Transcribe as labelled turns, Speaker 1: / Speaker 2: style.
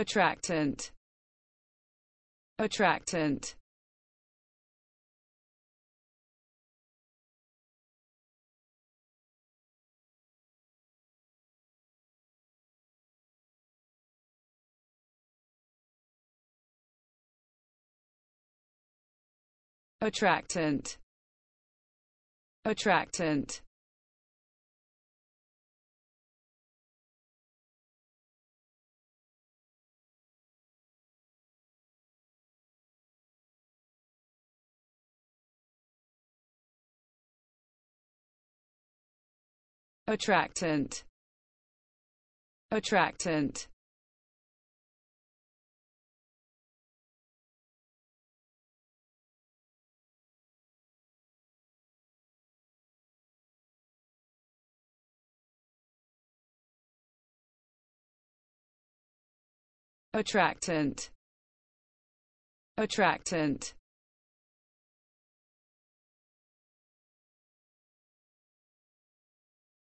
Speaker 1: attractant. Attractant. Attractant. Attractant attractant. Attractant. Attractant. Attractant